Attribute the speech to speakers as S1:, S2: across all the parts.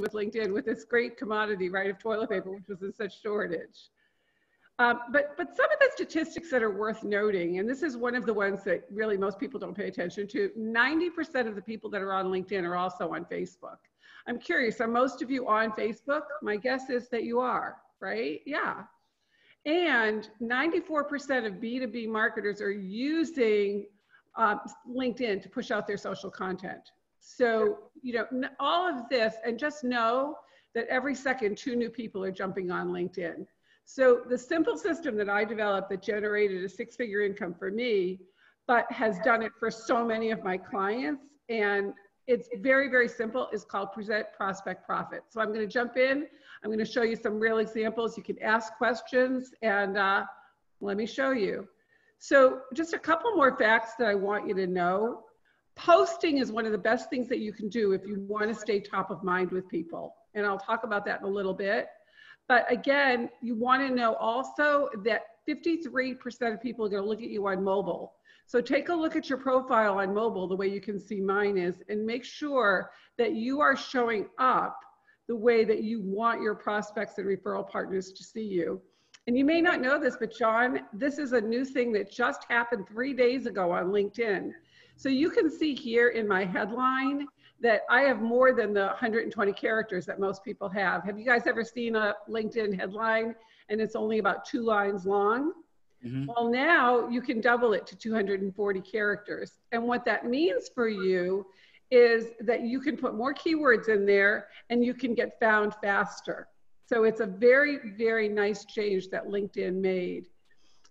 S1: with LinkedIn with this great commodity, right, of toilet paper, which was in such shortage. Um, but, but some of the statistics that are worth noting, and this is one of the ones that really most people don't pay attention to, 90% of the people that are on LinkedIn are also on Facebook. I'm curious, are most of you on Facebook? My guess is that you are, right? Yeah. And 94% of B2B marketers are using uh, LinkedIn to push out their social content. So, you know, all of this, and just know that every second, two new people are jumping on LinkedIn. So the simple system that I developed that generated a six figure income for me, but has done it for so many of my clients, and it's very, very simple, is called Present Prospect Profit. So I'm gonna jump in, I'm gonna show you some real examples. You can ask questions and uh, let me show you. So just a couple more facts that I want you to know. Posting is one of the best things that you can do if you want to stay top of mind with people. And I'll talk about that in a little bit. But again, you want to know also that 53% of people are going to look at you on mobile. So take a look at your profile on mobile, the way you can see mine is, and make sure that you are showing up the way that you want your prospects and referral partners to see you. And you may not know this, but John, this is a new thing that just happened three days ago on LinkedIn. So you can see here in my headline that I have more than the 120 characters that most people have. Have you guys ever seen a LinkedIn headline and it's only about two lines long? Mm-hmm. Well, now you can double it to 240 characters. And what that means for you is that you can put more keywords in there and you can get found faster. So it's a very, very nice change that LinkedIn made.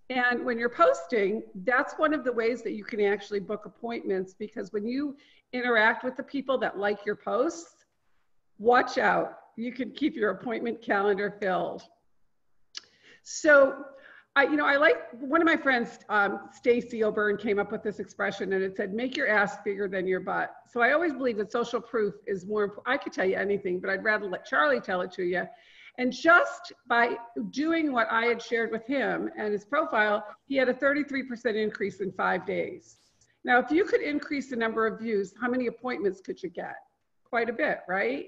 S1: And when you're posting, that's one of the ways that you can actually book appointments because when you interact with the people that like your posts, watch out. You can keep your appointment calendar filled. So, I, you know, I like one of my friends, um, Stacy O'Byrne, came up with this expression, and it said, "Make your ass bigger than your butt." So I always believe that social proof is more. I could tell you anything, but I'd rather let Charlie tell it to you. And just by doing what I had shared with him and his profile, he had a 33% increase in five days. Now, if you could increase the number of views, how many appointments could you get? Quite a bit, right?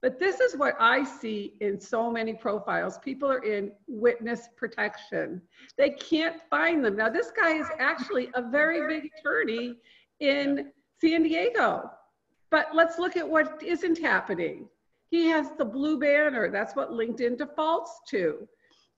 S1: But this is what I see in so many profiles. People are in witness protection. They can't find them. Now, this guy is actually a very big attorney in San Diego. But let's look at what isn't happening. He has the blue banner. That's what LinkedIn defaults to.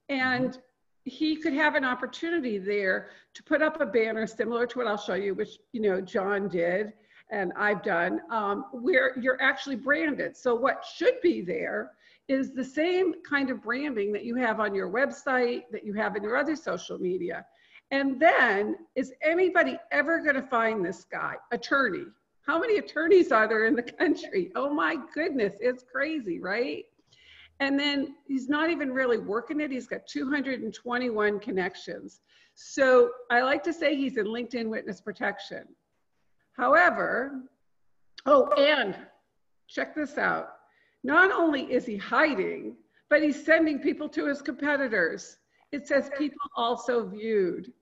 S1: And he could have an opportunity there to put up a banner similar to what I'll show you, which, you know, John did and I've done, um, where you're actually branded. So what should be there is the same kind of branding that you have on your website, that you have in your other social media. And then, is anybody ever going to find this guy, attorney? How many attorneys are there in the country? Oh my goodness, it's crazy, right? And then he's not even really working it. He's got 221 connections. So I like to say he's in LinkedIn witness protection. However, oh, and check this out. Not only is he hiding, but he's sending people to his competitors. It says people also viewed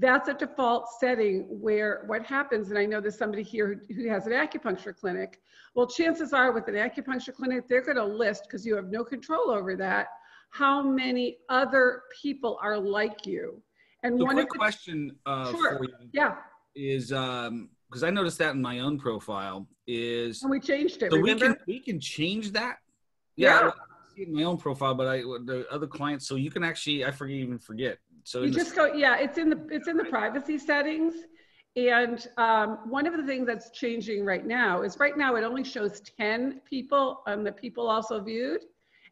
S1: that's a default setting where what happens, and I know there's somebody here who, who has an acupuncture clinic. Well, chances are with an acupuncture clinic, they're going to list, because you have no control over that, how many other people are like you.
S2: And the one quick the, question uh, sure. for you yeah. is um, because I noticed that in my own profile is
S1: and we changed it.
S2: So
S1: remember?
S2: we can we can change that. Yeah. yeah. I see it in my own profile, but I the other clients, so you can actually I forget even forget
S1: so you just go, yeah, it's in the it's in the privacy settings. And um, one of the things that's changing right now is right now it only shows 10 people on the people also viewed,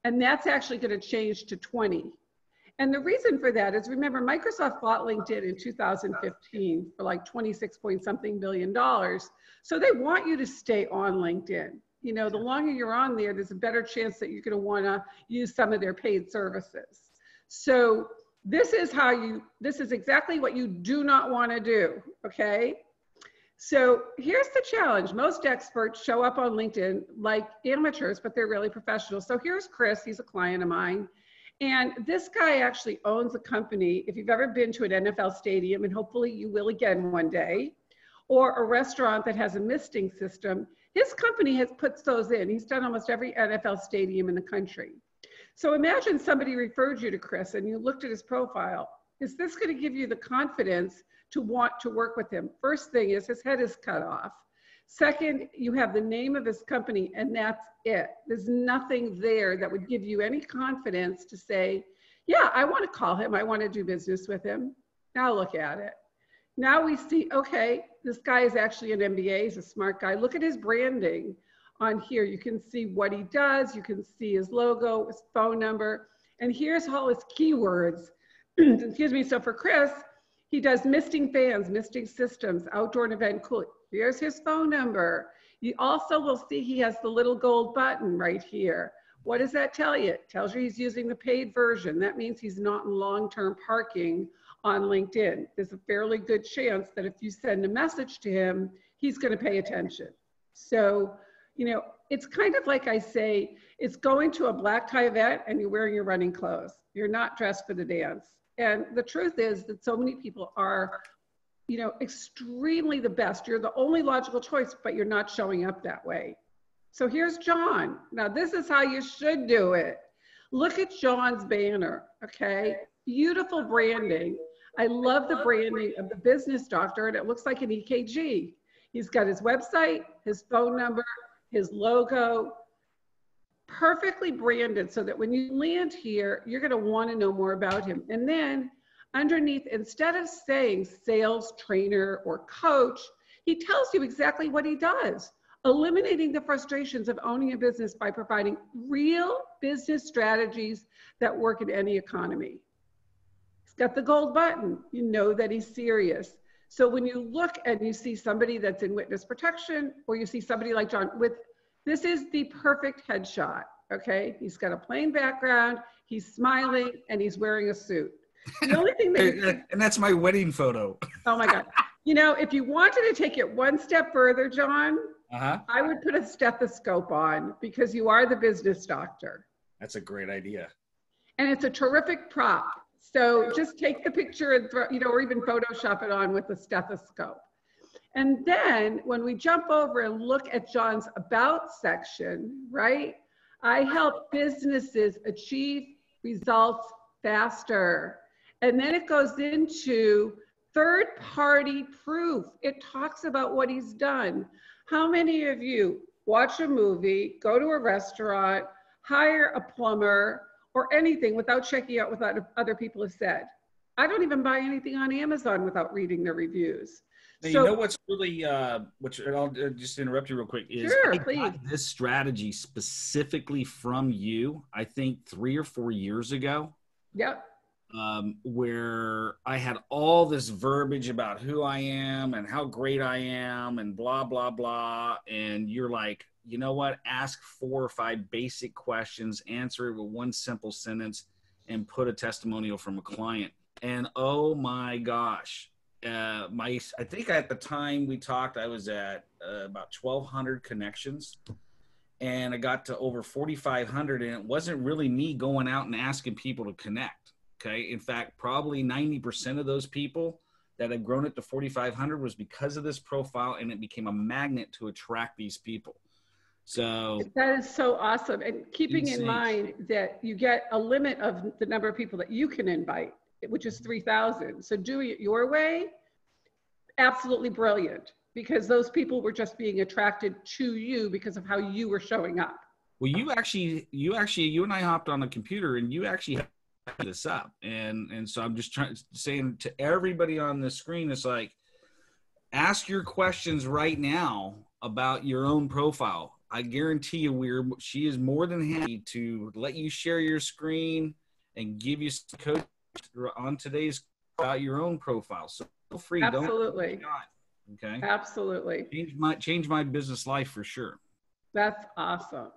S1: and that's actually going to change to 20. And the reason for that is remember, Microsoft bought LinkedIn in 2015 for like 26 point something billion dollars. So they want you to stay on LinkedIn. You know, the longer you're on there, there's a better chance that you're going to want to use some of their paid services. So this is how you, this is exactly what you do not want to do, okay? So here's the challenge. Most experts show up on LinkedIn like amateurs, but they're really professional. So here's Chris, he's a client of mine. And this guy actually owns a company. If you've ever been to an NFL stadium, and hopefully you will again one day, or a restaurant that has a misting system, his company has puts those in. He's done almost every NFL stadium in the country. So imagine somebody referred you to Chris and you looked at his profile. Is this going to give you the confidence to want to work with him? First thing is his head is cut off. Second, you have the name of his company and that's it. There's nothing there that would give you any confidence to say, yeah, I want to call him. I want to do business with him. Now look at it. Now we see, okay, this guy is actually an MBA. He's a smart guy. Look at his branding on here. You can see what he does. You can see his logo, his phone number. And here's all his keywords. Excuse me. So for Chris, he does misting fans, misting systems, outdoor and event cooling. Here's his phone number. You also will see he has the little gold button right here. What does that tell you? It tells you he's using the paid version. That means he's not in long-term parking on LinkedIn. There's a fairly good chance that if you send a message to him, he's going to pay attention. So, you know, it's kind of like I say, it's going to a black tie event and you're wearing your running clothes. You're not dressed for the dance. And the truth is that so many people are, you know, extremely the best. You're the only logical choice, but you're not showing up that way. So here's John. Now, this is how you should do it. Look at John's banner, okay? Beautiful branding. I love the branding of the business doctor and it looks like an EKG. He's got his website, his phone number, his logo, perfectly branded so that when you land here, you're gonna wanna know more about him. And then underneath, instead of saying sales trainer or coach, he tells you exactly what he does, eliminating the frustrations of owning a business by providing real business strategies that work in any economy He's got the gold button. You know that he's serious. So when you look and you see somebody that's in witness protection, or you see somebody like John with, this is the perfect headshot. Okay, he's got a plain background, he's smiling, and he's wearing a suit.
S2: The only thing that and that's my wedding photo.
S1: oh my God! You know, if you wanted to take it one step further, John, uh-huh. I would put a stethoscope on because you are the business doctor.
S2: That's a great idea.
S1: And it's a terrific prop. So just take the picture and throw, you know, or even Photoshop it on with a stethoscope. And then when we jump over and look at John's about section, right? I help businesses achieve results faster. And then it goes into third party proof. It talks about what he's done. How many of you watch a movie, go to a restaurant, hire a plumber, or anything without checking out what other people have said. I don't even buy anything on Amazon without reading the reviews.
S2: Now, so, you know what's really, uh, which I'll uh, just interrupt you real quick is
S1: sure,
S2: I
S1: please.
S2: got this strategy specifically from you. I think three or four years ago.
S1: Yep.
S2: Um, where I had all this verbiage about who I am and how great I am and blah blah blah, and you're like, you know what? Ask four or five basic questions, answer it with one simple sentence, and put a testimonial from a client. And oh my gosh, uh, my I think at the time we talked, I was at uh, about 1,200 connections, and I got to over 4,500, and it wasn't really me going out and asking people to connect. Okay, in fact, probably 90% of those people that had grown it to 4,500 was because of this profile, and it became a magnet to attract these people. So
S1: that is so awesome. And keeping insane. in mind that you get a limit of the number of people that you can invite, which is 3,000. So doing it your way, absolutely brilliant because those people were just being attracted to you because of how you were showing up.
S2: Well, you actually, you actually, you and I hopped on a computer and you actually this up. And, and so I'm just trying saying to everybody on the screen, it's like, ask your questions right now about your own profile I guarantee you, we're she is more than happy to let you share your screen and give you some coach on today's about your own profile. So feel free.
S1: Absolutely.
S2: Don't okay.
S1: Absolutely.
S2: Change my change my business life for sure.
S1: That's awesome.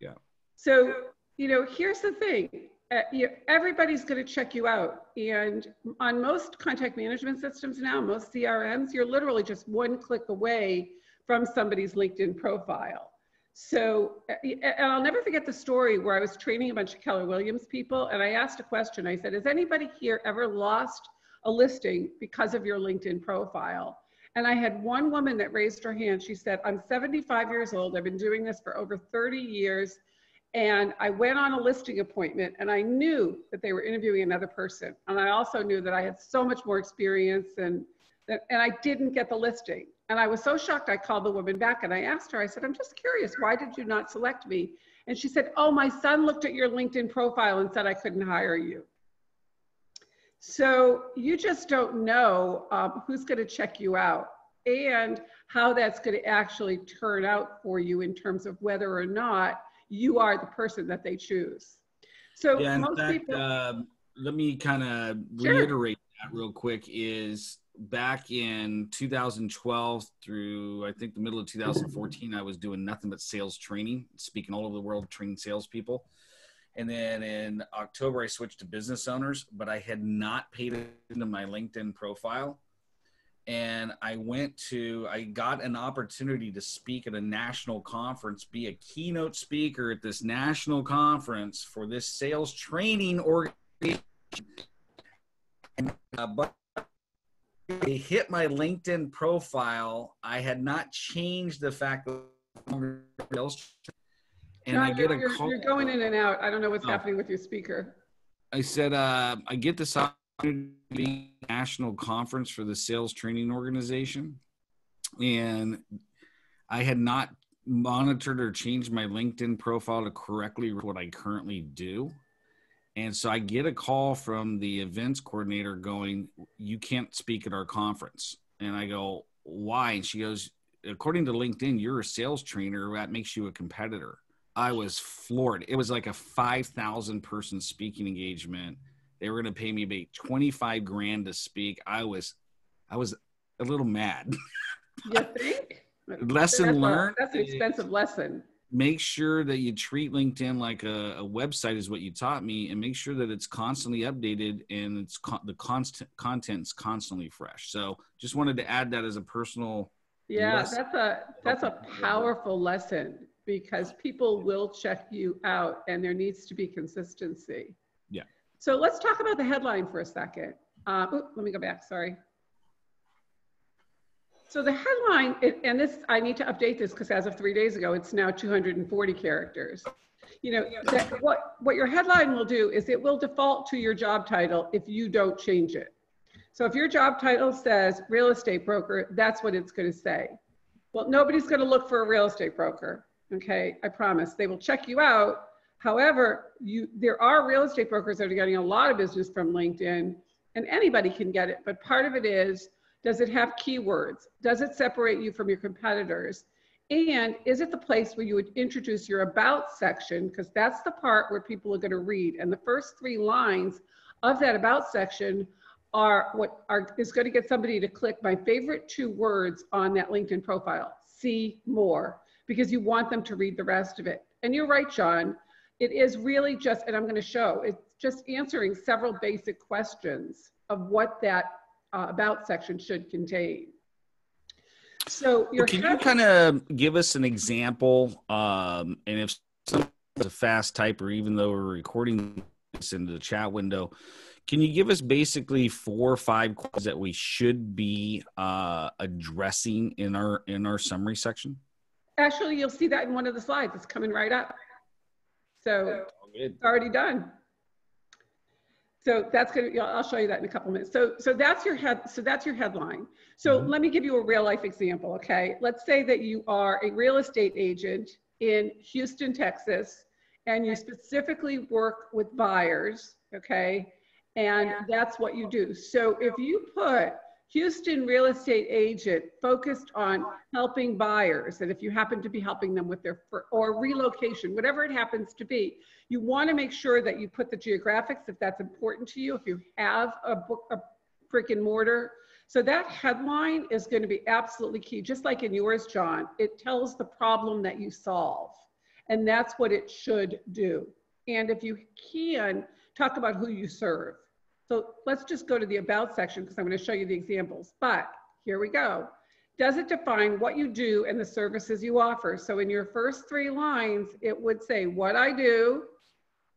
S2: Yeah.
S1: So you know, here's the thing. Uh, everybody's going to check you out. And on most contact management systems now, most CRMs, you're literally just one click away from somebody's LinkedIn profile. So, and I'll never forget the story where I was training a bunch of Keller Williams people, and I asked a question. I said, Has anybody here ever lost a listing because of your LinkedIn profile? And I had one woman that raised her hand. She said, I'm 75 years old. I've been doing this for over 30 years. And I went on a listing appointment and I knew that they were interviewing another person. And I also knew that I had so much more experience and that, and I didn't get the listing. And I was so shocked. I called the woman back and I asked her, I said, I'm just curious, why did you not select me? And she said, Oh, my son looked at your LinkedIn profile and said I couldn't hire you. So you just don't know um, who's going to check you out and how that's going to actually turn out for you in terms of whether or not you are the person that they choose. So
S2: yeah,
S1: most
S2: fact,
S1: people.
S2: Uh, let me kind of
S1: Sure.
S2: reiterate that real quick. Is back in 2012 through I think the middle of 2014, I was doing nothing but sales training, speaking all over the world, training salespeople. And then in October, I switched to business owners, but I had not paid into my LinkedIn profile. And I went to, I got an opportunity to speak at a national conference, be a keynote speaker at this national conference for this sales training organization. And, uh, but they hit my LinkedIn profile. I had not changed the fact that and I get a
S1: you're,
S2: call.
S1: you're going in and out. I don't know what's
S2: Oh.
S1: happening with your speaker.
S2: I said, uh, I get this opportunity national conference for the sales training organization. And I had not monitored or changed my LinkedIn profile to correctly what I currently do. And so I get a call from the events coordinator going, You can't speak at our conference. And I go, Why? And she goes, According to LinkedIn, you're a sales trainer. That makes you a competitor. I was floored. It was like a 5,000 person speaking engagement. They were going to pay me about 25 grand to speak. I was, I was a little mad.
S1: You think?
S2: Lesson
S1: That's a-
S2: learned.
S1: That's an expensive lesson.
S2: Make sure that you treat LinkedIn like a, a website is what you taught me, and make sure that it's constantly updated and it's con- the constant content's constantly fresh. So, just wanted to add that as a personal.
S1: Yeah,
S2: Yes.
S1: that's a that's a powerful lesson because people will check you out and there needs to be consistency. So let's talk about the headline for a second. Uh, oop, let me go back, sorry. So the headline, and this, I need to update this because as of three days ago, it's now 240 characters. You know, that, what, what your headline will do is it will default to your job title if you don't change it. So if your job title says real estate broker, that's what it's going to say. Well, nobody's going to look for a real estate broker. Okay, I promise. They will check you out. However, you there are real estate brokers that are getting a lot of business from LinkedIn, and anybody can get it. But part of it is, does it have keywords? Does it separate you from your competitors? And is it the place where you would introduce your about section? Because that's the part where people are going to read. And the first three lines of that about section are what are is going to get somebody to click my favorite two words on that LinkedIn profile. See more because you want them to read the rest of it. And you're right, John. It is really just, and I'm going to show, it's just answering several basic questions of what that uh, about section should contain. So your
S2: Can you kind of give us an example? Um, and if someone's a fast typer, even though we're recording this into the chat window, can you give us basically four or five questions that we should be uh, addressing in our in our summary section?
S1: actually, you'll see that in one of the slides. It's coming right up. So It's already done. So that's gonna, I'll show you that in a couple minutes. So, so that's your head, so that's your headline. So
S2: Mhm.
S1: let me give you a real life example, okay? Let's say that you are a real estate agent in Houston, Texas, and you specifically work with buyers, okay? And
S3: Yeah.
S1: that's what you do. So if you put Houston real estate agent focused on helping buyers, and if you happen to be helping them with their, or relocation, whatever it happens to be, you want to make sure that you put the geographics if that's important to you, if you have a book, a brick and mortar. So that headline is going to be absolutely key, just like in yours, John. It tells the problem that you solve, and that's what it should do. And if you can, talk about who you serve. So let's just go to the about section because I'm going to show you the examples. But here we go. Does it define what you do and the services you offer? So in your first three lines, it would say what I do.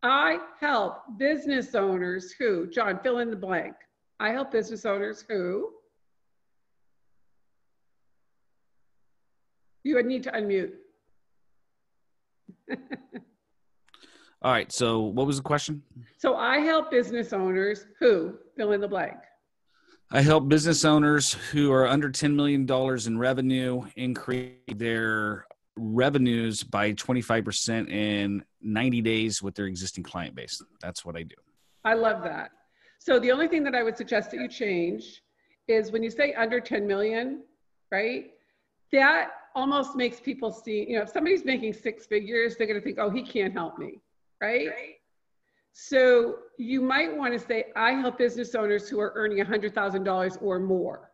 S1: I help business owners who, John, fill in the blank. I help business owners who, You would need to unmute.
S2: All right. So, what was the question?
S1: So, I help business owners who fill in the blank.
S2: I help business owners who are under $10 million in revenue increase their revenues by 25% in 90 days with their existing client base. That's what I do.
S1: I love that. So the only thing that I would suggest that you change is when you say under 10 million, right? That almost makes people see, you know, if somebody's making six figures, they're going to think, oh, he can't help me, right? right. So you might want to say, I help business owners who are earning $100,000 or more.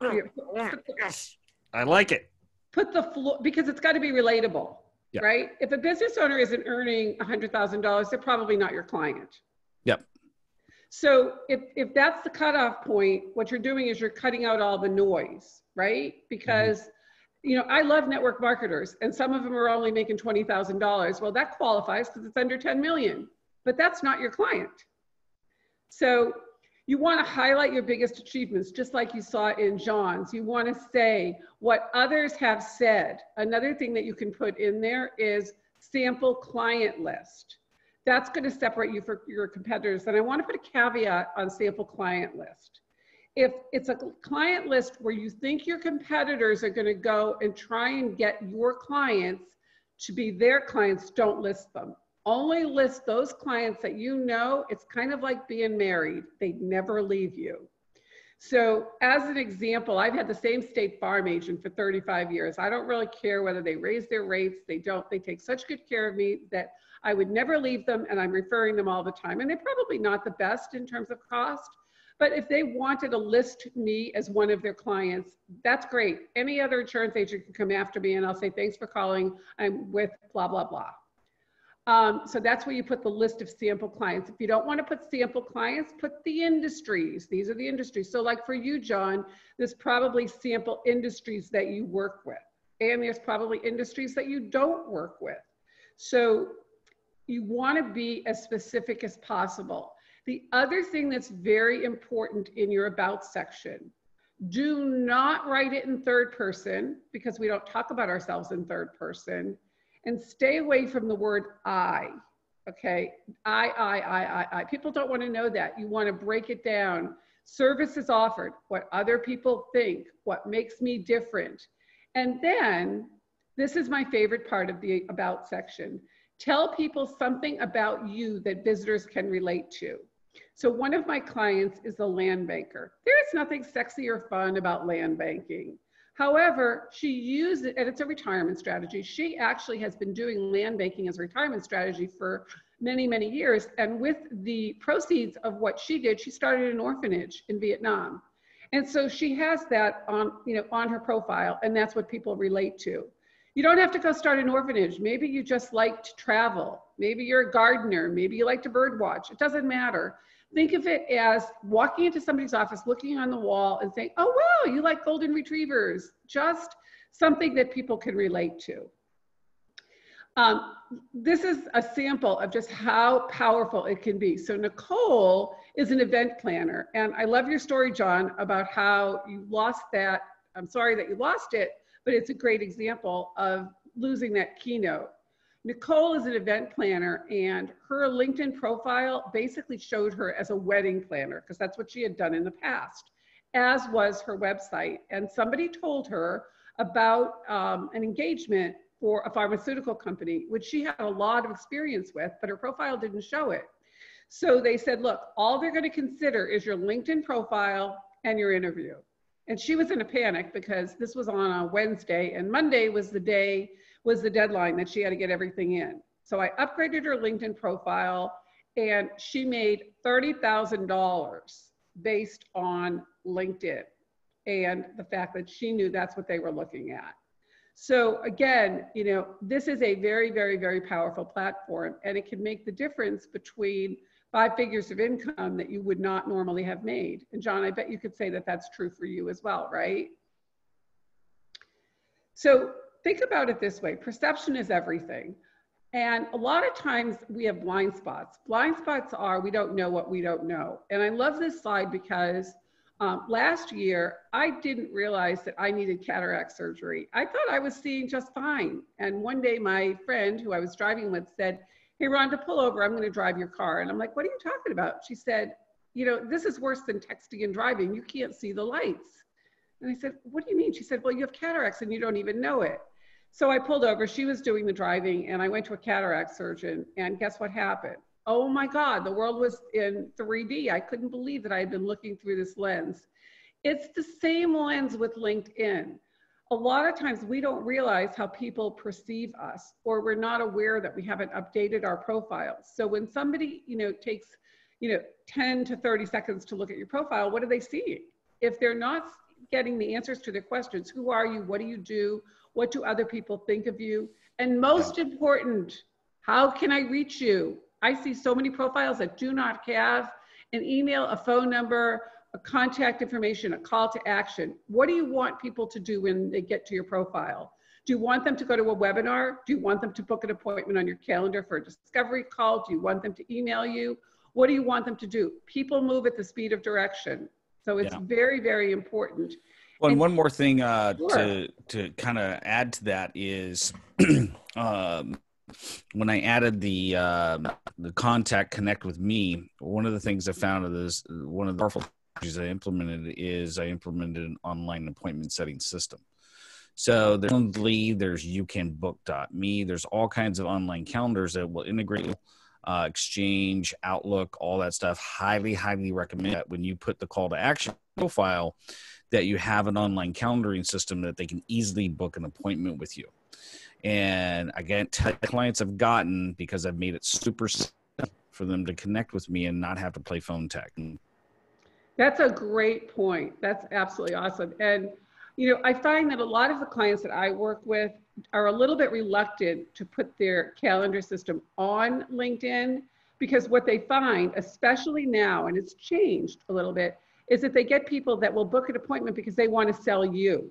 S2: Oh, yes. I like it.
S1: Put the floor, because it's got to be relatable, yeah. right? If a business owner isn't earning $100,000, they're probably not your client.
S2: Yep.
S1: So if, if that's the cutoff point, what you're doing is you're cutting out all the noise, right? Because mm-hmm you know, I love network marketers and some of them are only making $20,000. Well, that qualifies because it's under 10 million but that's not your client. So you want to highlight your biggest achievements, just like you saw in John's. You want to say what others have said. Another thing that you can put in there is sample client list. That's going to separate you from your competitors. And I want to put a caveat on sample client list. If it's a client list where you think your competitors are going to go and try and get your clients to be their clients, don't list them. Only list those clients that you know it's kind of like being married they never leave you. So as an example i've had the same state farm agent for 35 years. I don't really care whether they raise their rates they don't they take such good care of me that i would never leave them and i'm referring them all the time and they're probably not the best in terms of cost but if they wanted to list me as one of their clients, that's great. Any other insurance agent can come after me and I'll say, thanks for calling. I'm with blah, blah, blah. Um, so that's where you put the list of sample clients. If you don't want to put sample clients, put the industries. These are the industries. So like for you, John, there's probably sample industries that you work with. And there's probably industries that you don't work with. So you want to be as specific as possible. The other thing that's very important in your about section, do not write it in third person because we don't talk about ourselves in third person and stay away from the word I. Okay, I, I, I, I, I. People don't want to know that. You want to break it down. Services offered, what other people think, what makes me different. And then, this is my favorite part of the about section. Tell people something about you that visitors can relate to. So one of my clients is a land banker. There is nothing sexy or fun about land banking. However, she used it, and it's a retirement strategy. She actually has been doing land banking as a retirement strategy for many, many years. And with the proceeds of what she did, she started an orphanage in Vietnam. And so she has that on, you know, on her profile, and that's what people relate to. You don't have to go start an orphanage. Maybe you just like to travel. Maybe you're a gardener. Maybe you like to bird watch. It doesn't matter. Think of it as walking into somebody's office, looking on the wall and saying, oh, wow, you like golden retrievers. Just something that people can relate to. Um, this is a sample of just how powerful it can be. So Nicole is an event planner. And I love your story, John, about how you lost that. I'm sorry that you lost it, but it's a great example of losing that keynote. Nicole is an event planner and her LinkedIn profile basically showed her as a wedding planner because that's what she had done in the past, as was her website. And somebody told her about um, an engagement for a pharmaceutical company, which she had a lot of experience with, but her profile didn't show it. So they said, look, all they're going to consider is your LinkedIn profile and your interview. And she was in a panic because this was on a Wednesday and Monday was the day was the deadline that she had to get everything in. So I upgraded her LinkedIn profile and she made $30,000 based on LinkedIn and the fact that she knew that's what they were looking at. So again, you know, this is a very, very, very powerful platform and it can make the difference between five figures of income that you would not normally have made. And John, I bet you could say that that's true for you as well, right? So think about it this way perception is everything. And a lot of times we have blind spots. Blind spots are we don't know what we don't know. And I love this slide because Um, last year, I didn't realize that I needed cataract surgery. I thought I was seeing just fine. And one day, my friend who I was driving with said, Hey, Rhonda, pull over. I'm going to drive your car. And I'm like, What are you talking about? She said, You know, this is worse than texting and driving. You can't see the lights. And I said, What do you mean? She said, Well, you have cataracts and you don't even know it. So I pulled over. She was doing the driving, and I went to a cataract surgeon. And guess what happened? oh my God, the world was in 3D. I couldn't believe that I had been looking through this lens. It's the same lens with LinkedIn. A lot of times we don't realize how people perceive us, or we're not aware that we haven't updated our profiles. So when somebody, you know, takes, you know, 10 to 30 seconds to look at your profile, what are they seeing? If they're not getting the answers to their questions, who are you? What do you do? What do other people think of you? And most important, how can I reach you? I see so many profiles that do not have an email, a phone number, a contact information, a call to action. What do you want people to do when they get to your profile? Do you want them to go to a webinar? Do you want them to book an appointment on your calendar for a discovery call? Do you want them to email you? What do you want them to do? People move at the speed of direction. So it's yeah. very, very important.
S2: Well, and one more thing uh, sure. to to kind of add to that is um, when I added the uh, the contact connect with me, one of the things I found is one of the powerful things I implemented is I implemented an online appointment setting system. So there's Lead, there's youcanbook.me, there's all kinds of online calendars that will integrate uh, Exchange, Outlook, all that stuff. Highly, highly recommend that when you put the call to action profile, that you have an online calendaring system that they can easily book an appointment with you. And again clients have gotten because i've made it super for them to connect with me and not have to play phone tag.
S1: That's a great point. That's absolutely awesome. And you know i find that a lot of the clients that i work with are a little bit reluctant to put their calendar system on linkedin because what they find especially now and it's changed a little bit is that they get people that will book an appointment because they want to sell you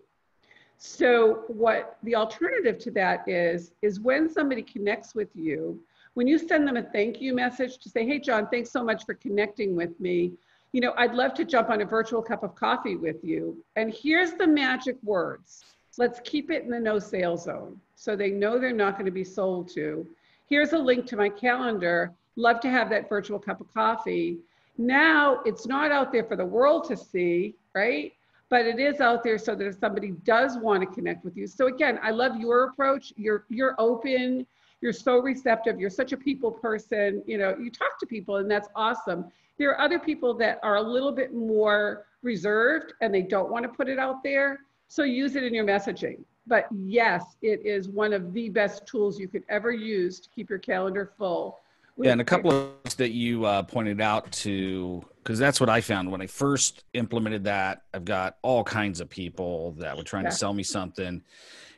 S1: so what the alternative to that is, is when somebody connects with you, when you send them a thank you message to say, hey, John, thanks so much for connecting with me. You know, I'd love to jump on a virtual cup of coffee with you. And here's the magic words. Let's keep it in the no sale zone so they know they're not going to be sold to. Here's a link to my calendar. Love to have that virtual cup of coffee. Now it's not out there for the world to see, right? but it is out there so that if somebody does want to connect with you. So again, I love your approach. You're you're open, you're so receptive, you're such a people person, you know, you talk to people and that's awesome. There are other people that are a little bit more reserved and they don't want to put it out there. So use it in your messaging. But yes, it is one of the best tools you could ever use to keep your calendar full.
S2: Yeah, and a couple of that you uh, pointed out to because that's what I found when I first implemented that. I've got all kinds of people that were trying yeah. to sell me something.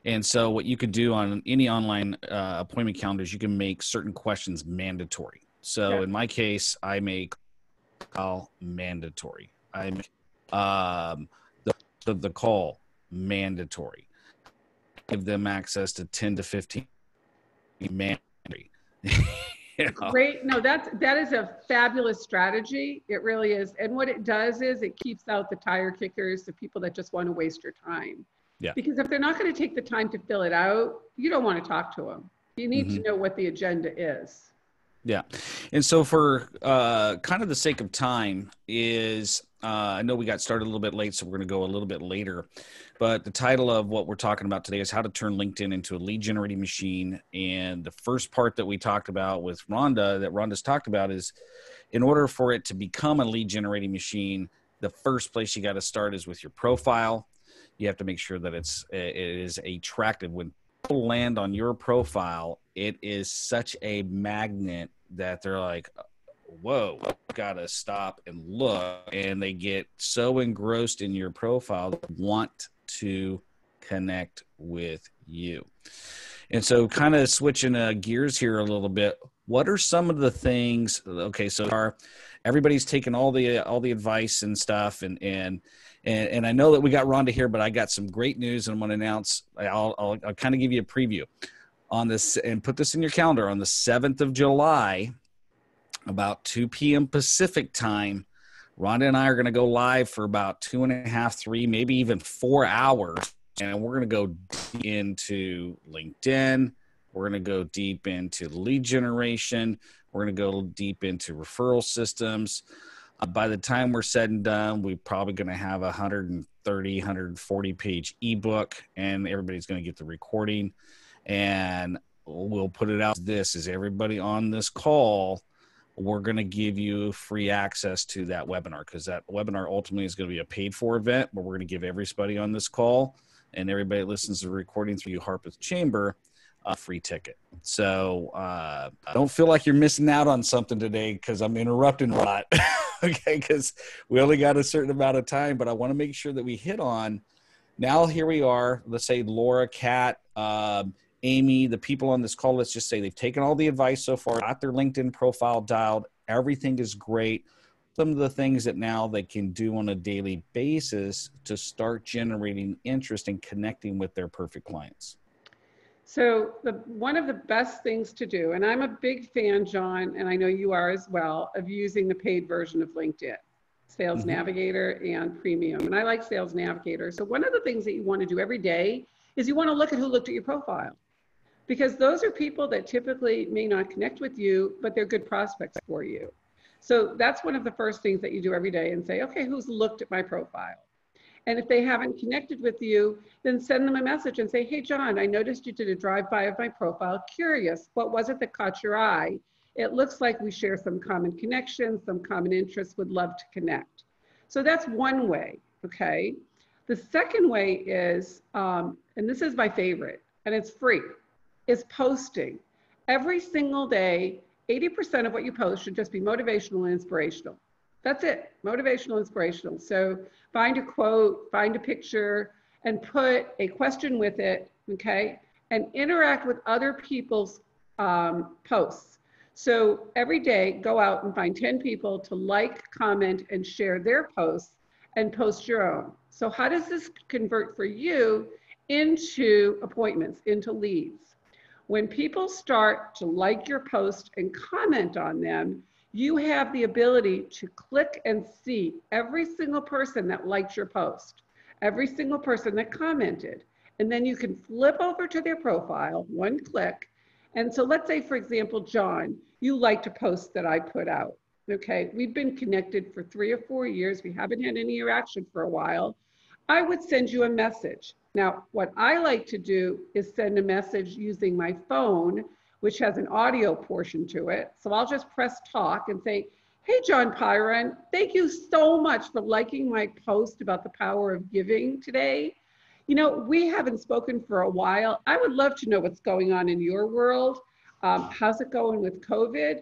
S2: And so, what you could do on any online uh, appointment calendars, you can make certain questions mandatory. So, yeah. in my case, I make call mandatory. I make um, the, the, the call mandatory. Give them access to 10 to 15 mandatory.
S1: Great. No, that's that is a fabulous strategy. It really is. And what it does is it keeps out the tire kickers, the people that just want to waste your time.
S2: Yeah.
S1: Because if they're not going to take the time to fill it out, you don't want to talk to them. You need mm-hmm. to know what the agenda is.
S2: Yeah. And so for uh, kind of the sake of time is uh, I know we got started a little bit late, so we're going to go a little bit later. But the title of what we're talking about today is how to turn LinkedIn into a lead generating machine. And the first part that we talked about with Rhonda, that Rhonda's talked about, is in order for it to become a lead generating machine, the first place you got to start is with your profile. You have to make sure that it's it is attractive. When people land on your profile, it is such a magnet that they're like, whoa, gotta stop and look. And they get so engrossed in your profile, want to connect with you. And so, kind of switching uh, gears here a little bit, what are some of the things? Okay, so are everybody's taking all the all the advice and stuff, and and and, and I know that we got Rhonda here, but I got some great news, and I'm going to announce. I'll I'll, I'll kind of give you a preview on this, and put this in your calendar on the seventh of July about 2 p.m. Pacific time, Rhonda and I are going to go live for about two and a half, three, maybe even four hours. And we're going to go into LinkedIn. We're going to go deep into lead generation. We're going to go deep into referral systems. Uh, by the time we're said and done, we're probably going to have a 130, 140 page ebook, and everybody's going to get the recording. And we'll put it out. This is everybody on this call we're going to give you free access to that webinar because that webinar ultimately is going to be a paid for event, but we're going to give everybody on this call and everybody listens to the recording through Harpeth Chamber a free ticket. So uh, don't feel like you're missing out on something today because I'm interrupting a lot. okay, because we only got a certain amount of time, but I want to make sure that we hit on. Now here we are. Let's say Laura, Cat, um, Amy, the people on this call, let's just say they've taken all the advice so far, got their LinkedIn profile dialed. Everything is great. Some of the things that now they can do on a daily basis to start generating interest and connecting with their perfect clients.
S1: So the one of the best things to do, and I'm a big fan, John, and I know you are as well, of using the paid version of LinkedIn, Sales mm-hmm. Navigator and Premium. And I like Sales Navigator. So one of the things that you want to do every day is you want to look at who looked at your profile because those are people that typically may not connect with you, but they're good prospects for you. So that's one of the first things that you do every day and say, okay, who's looked at my profile? And if they haven't connected with you, then send them a message and say, hey, John, I noticed you did a drive by of my profile. Curious, what was it that caught your eye? It looks like we share some common connections, some common interests, would love to connect. So that's one way, okay? The second way is, um, and this is my favorite, and it's free is posting. Every single day, 80% of what you post should just be motivational and inspirational. That's it, motivational, inspirational. So find a quote, find a picture, and put a question with it, okay? And interact with other people's um, posts. So every day, go out and find 10 people to like, comment, and share their posts and post your own. So, how does this convert for you into appointments, into leads? When people start to like your post and comment on them, you have the ability to click and see every single person that liked your post, every single person that commented. And then you can flip over to their profile, one click. And so let's say, for example, John, you liked a post that I put out. Okay, we've been connected for three or four years. We haven't had any interaction for a while. I would send you a message. Now, what I like to do is send a message using my phone, which has an audio portion to it. So I'll just press talk and say, Hey, John Pyron, thank you so much for liking my post about the power of giving today. You know, we haven't spoken for a while. I would love to know what's going on in your world. Um, how's it going with COVID?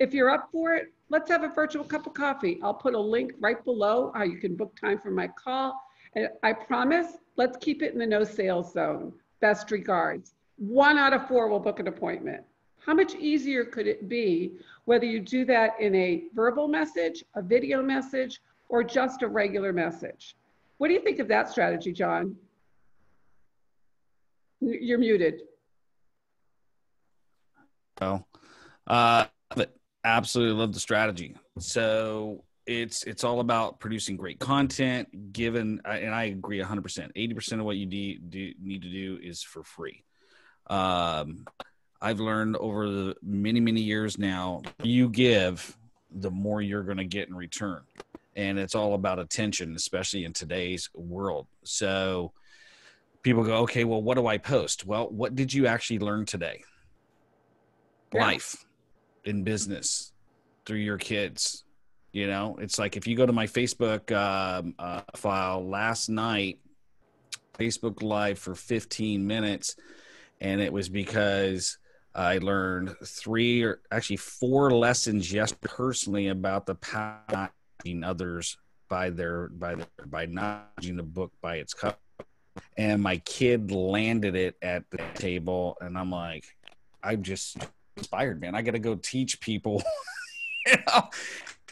S1: If you're up for it, let's have a virtual cup of coffee. I'll put a link right below how you can book time for my call. And I promise Let's keep it in the no sales zone. Best regards. One out of four will book an appointment. How much easier could it be whether you do that in a verbal message, a video message, or just a regular message? What do you think of that strategy, John? You're muted.
S2: Oh, uh, absolutely love the strategy. So it's it's all about producing great content given and i agree 100% 80% of what you do, do, need to do is for free. Um, i've learned over the many many years now you give the more you're going to get in return. And it's all about attention especially in today's world. So people go okay well what do i post? Well what did you actually learn today? Yeah. life in business through your kids you know, it's like if you go to my Facebook um, uh, file last night, Facebook Live for 15 minutes, and it was because I learned three or actually four lessons just personally about the power others by their by their by not judging the book by its cover. And my kid landed it at the table, and I'm like, I'm just inspired, man. I got to go teach people. you know?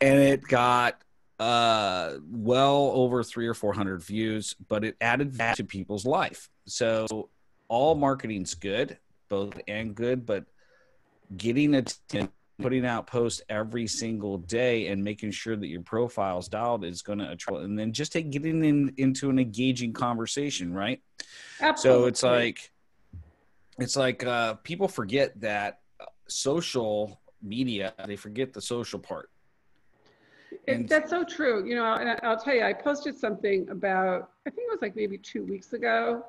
S2: And it got uh, well over three or four hundred views, but it added that to people's life. So all marketing's good, both and good, but getting attention putting out posts every single day and making sure that your profile's dialed is going to attract and then just take getting in, into an engaging conversation right
S1: Absolutely.
S2: so it's like it's like uh, people forget that social media they forget the social part
S1: It, that's so true. You know, and I'll tell you, I posted something about, I think it was like maybe two weeks ago,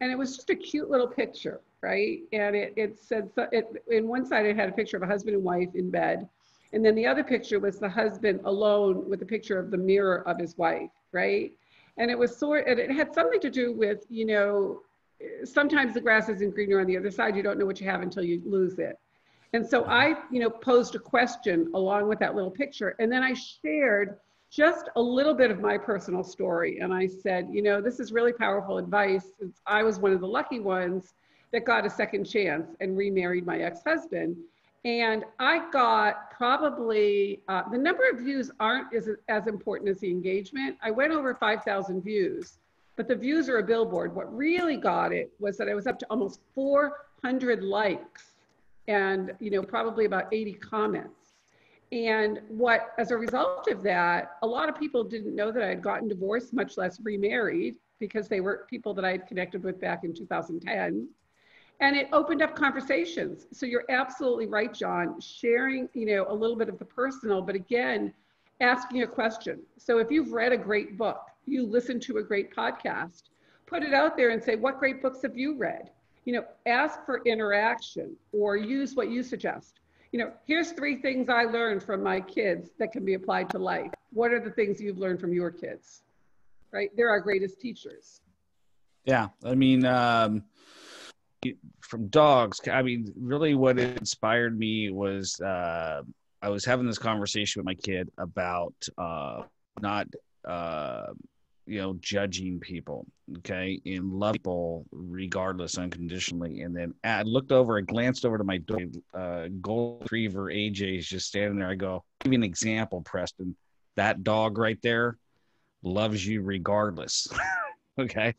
S1: and it was just a cute little picture, right? And it, it said, so- it, in one side, it had a picture of a husband and wife in bed. And then the other picture was the husband alone with a picture of the mirror of his wife, right? And it was sort, and it had something to do with, you know, sometimes the grass isn't greener on the other side. You don't know what you have until you lose it. And so I, you know, posed a question along with that little picture. And then I shared just a little bit of my personal story. And I said, you know, this is really powerful advice. I was one of the lucky ones that got a second chance and remarried my ex husband. And I got probably uh, the number of views aren't as, as important as the engagement. I went over 5,000 views, but the views are a billboard. What really got it was that I was up to almost 400 likes and you know probably about 80 comments. And what as a result of that a lot of people didn't know that i had gotten divorced much less remarried because they were people that i had connected with back in 2010 and it opened up conversations. So you're absolutely right john sharing you know a little bit of the personal but again asking a question. So if you've read a great book you listen to a great podcast put it out there and say what great books have you read you know, ask for interaction or use what you suggest. You know, here's three things I learned from my kids that can be applied to life. What are the things you've learned from your kids? Right? They're our greatest teachers.
S2: Yeah. I mean, um, from dogs, I mean, really what inspired me was uh, I was having this conversation with my kid about uh, not. Uh, you know judging people okay and love people regardless unconditionally. And then i looked over and glanced over to my uh, gold retriever aj is just standing there. I go give you an example preston. That dog right there loves you regardless. Okay?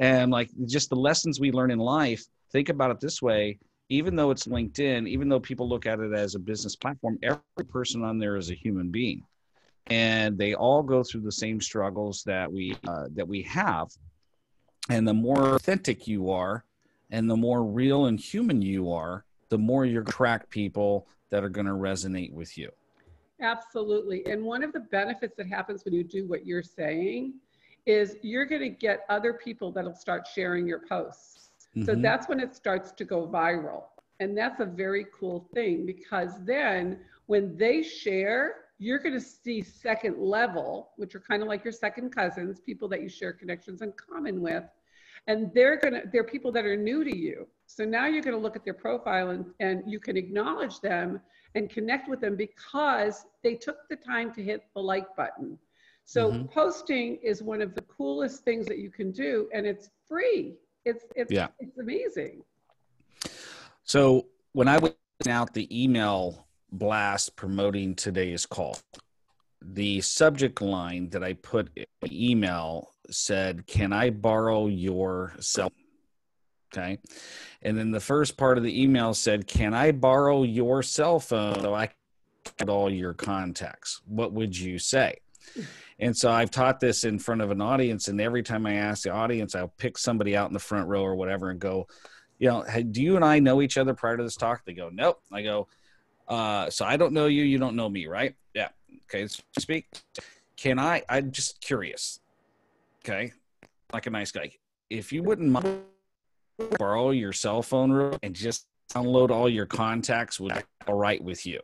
S2: And like just the lessons we learn in life think about it this way. Even though it's linkedin even though people look at it as a business platform every person on there is a human being and they all go through the same struggles that we uh, that we have. And the more authentic you are and the more real and human you are the more you attract people that are going to resonate with you.
S1: Absolutely. And one of the benefits that happens when you do what you're saying is you're going to get other people that'll start sharing your posts. Mm-hmm. so that's when it starts to go viral. And that's a very cool thing because then when they share you're going to see second level, which are kind of like your second cousins, people that you share connections in common with. And they're going to, they're people that are new to you. So now you're going to look at their profile and, and you can acknowledge them and connect with them because they took the time to hit the like button. So mm-hmm. posting is one of the coolest things that you can do and it's free. It's, it's, yeah. it's amazing.
S2: So when I went out the email blast promoting today's call. The subject line that I put in the email said, Can I borrow your cell? Okay. And then the first part of the email said, Can I borrow your cell phone so I get all your contacts? What would you say? And so I've taught this in front of an audience, and every time I ask the audience, I'll pick somebody out in the front row or whatever and go, you know, hey, do you and I know each other prior to this talk? They go, nope. I go, uh, so I don't know you, you don't know me, right? Yeah. Okay. Speak. Can I? I'm just curious. Okay. Like a nice guy. If you wouldn't mind borrow your cell phone and just download all your contacts, would all right with you?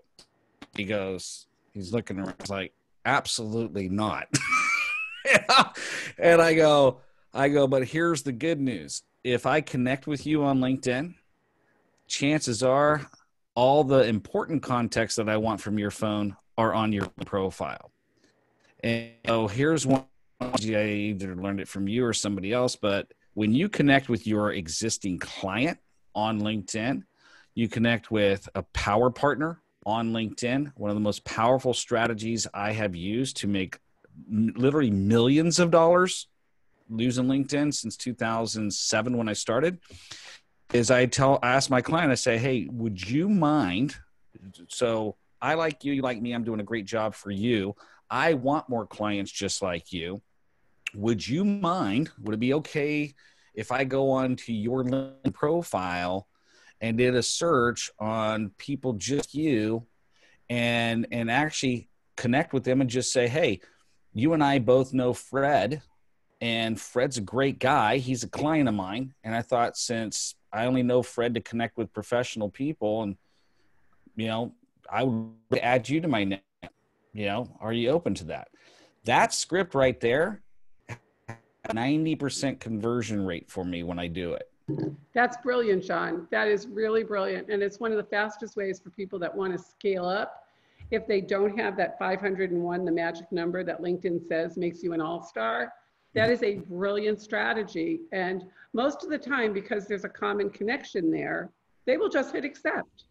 S2: He goes, he's looking around, he's like, absolutely not. and I go, I go, but here's the good news. If I connect with you on LinkedIn, chances are all the important context that I want from your phone are on your profile. And so here's one I either learned it from you or somebody else, but when you connect with your existing client on LinkedIn, you connect with a power partner on LinkedIn. One of the most powerful strategies I have used to make literally millions of dollars losing LinkedIn since 2007 when I started is I tell I ask my client, I say, hey, would you mind So I like you, you like me. I'm doing a great job for you. I want more clients just like you. Would you mind? Would it be okay if I go on to your LinkedIn profile and did a search on people just you and and actually connect with them and just say, hey, you and I both know Fred, and Fred's a great guy. He's a client of mine. And I thought since I only know Fred to connect with professional people and you know, I would add you to my net. You know, are you open to that? That script right there, 90% conversion rate for me when I do it.
S1: That's brilliant, John. That is really brilliant. And it's one of the fastest ways for people that want to scale up. If they don't have that 501, the magic number that LinkedIn says makes you an all star, that is a brilliant strategy. And most of the time, because there's a common connection there, they will just hit accept.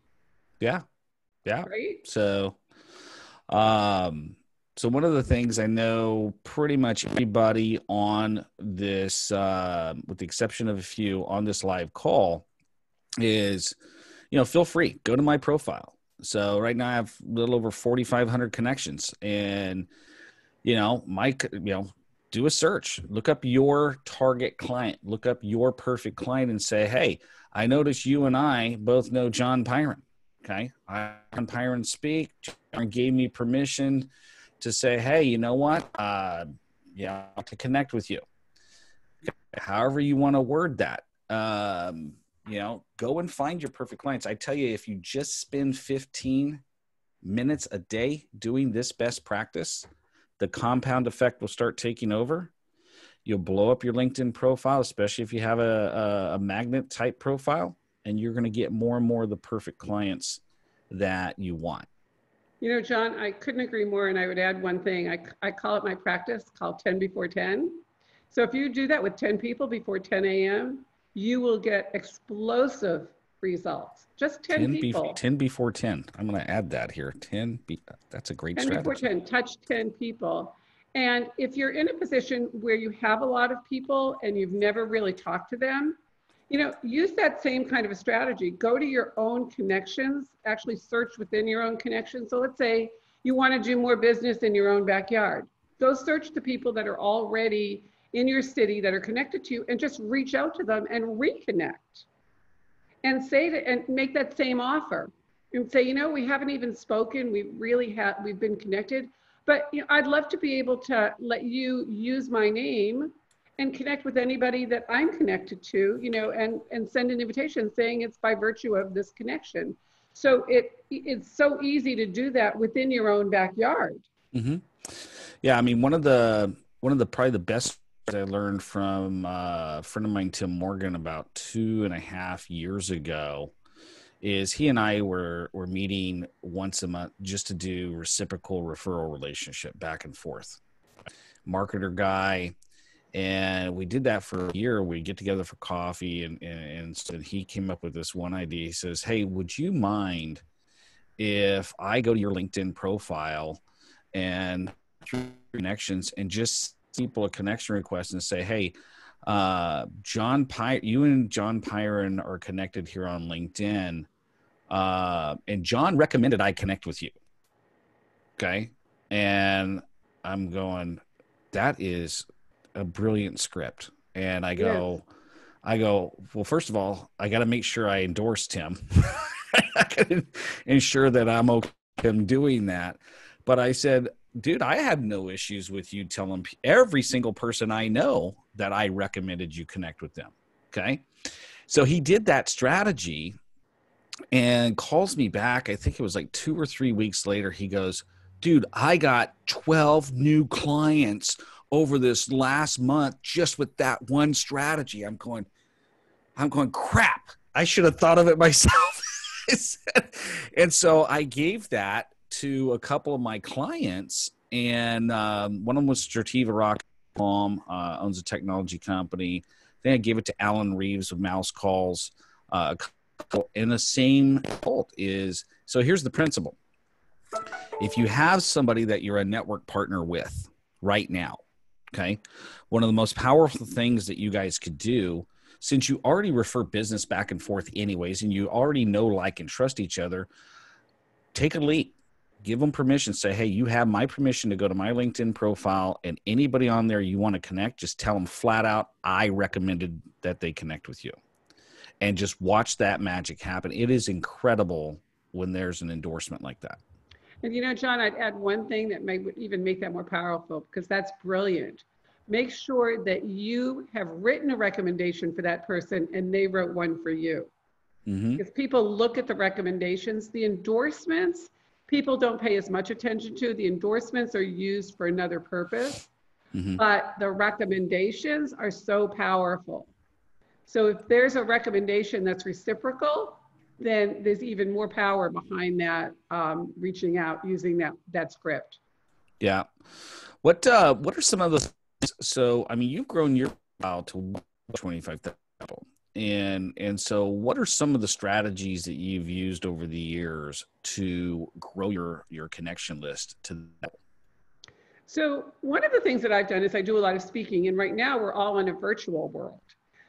S2: Yeah. Yeah.
S1: Right.
S2: So, um, so one of the things I know pretty much everybody on this, uh, with the exception of a few on this live call, is, you know, feel free go to my profile. So right now I have a little over 4,500 connections, and you know, my, you know, do a search, look up your target client, look up your perfect client, and say, hey, I notice you and I both know John Pyron. Okay, I John Pyron speak. John gave me permission to say, hey, you know what? Uh, yeah, to connect with you. However, you want to word that. Um, you know, go and find your perfect clients. I tell you, if you just spend 15 minutes a day doing this best practice, the compound effect will start taking over. You'll blow up your LinkedIn profile, especially if you have a, a, a magnet type profile, and you're going to get more and more of the perfect clients that you want.
S1: You know, John, I couldn't agree more. And I would add one thing I, I call it my practice called 10 before 10. So if you do that with 10 people before 10 a.m., you will get explosive results. Just 10, 10 people.
S2: Be, 10 before 10. I'm going to add that here. 10, be, that's a great 10 strategy.
S1: before 10, touch 10 people. And if you're in a position where you have a lot of people and you've never really talked to them, you know, use that same kind of a strategy. Go to your own connections, actually search within your own connections. So let's say you want to do more business in your own backyard. Go search the people that are already in your city that are connected to you and just reach out to them and reconnect and say to, and make that same offer and say, you know, we haven't even spoken. We really have, we've been connected, but you know, I'd love to be able to let you use my name and connect with anybody that I'm connected to, you know, and, and send an invitation saying it's by virtue of this connection. So it it's so easy to do that within your own backyard.
S2: Mm-hmm. Yeah, I mean, one of the one of the probably the best I learned from uh, a friend of mine, Tim Morgan, about two and a half years ago, is he and I were were meeting once a month just to do reciprocal referral relationship back and forth. Marketer guy, and we did that for a year we get together for coffee and, and, and he came up with this one idea he says hey would you mind if i go to your linkedin profile and connections and just people a connection request and say hey uh, john Py- you and john pyron are connected here on linkedin uh, and john recommended i connect with you okay and i'm going that is a brilliant script. And I go, yeah. I go, well, first of all, I got to make sure I endorsed him. I ensure that I'm okay him doing that. But I said, dude, I have no issues with you telling every single person I know that I recommended you connect with them. Okay. So he did that strategy and calls me back. I think it was like two or three weeks later. He goes, dude, I got 12 new clients over this last month just with that one strategy. I'm going, I'm going, crap. I should have thought of it myself. and so I gave that to a couple of my clients, and um, one of them was Strativa Rock. Mom uh, owns a technology company. Then I gave it to Alan Reeves of Mouse Calls. Uh, and the same cult is so. Here's the principle: if you have somebody that you're a network partner with right now, Okay. One of the most powerful things that you guys could do, since you already refer business back and forth, anyways, and you already know, like, and trust each other, take a leap give them permission say hey you have my permission to go to my linkedin profile and anybody on there you want to connect just tell them flat out i recommended that they connect with you. And just watch that magic happen. It is incredible when there's an endorsement like that.
S1: And you know john i'd add one thing that may even make that more powerful because that's brilliant. Make sure that you have written a recommendation for that person and they wrote one for you. Mm-hmm. if people look at the recommendations the endorsements people don't pay as much attention to. The endorsements are used for another purpose, mm-hmm. but the recommendations are so powerful. So if there's a recommendation that's reciprocal, then there's even more power behind that um, reaching out using that that script.
S2: Yeah. What uh, what are some of the so I mean you've grown your file to 25,000 people and and so what are some of the strategies that you've used over the years to grow your your connection list to that
S1: so one of the things that i've done is i do a lot of speaking and right now we're all in a virtual world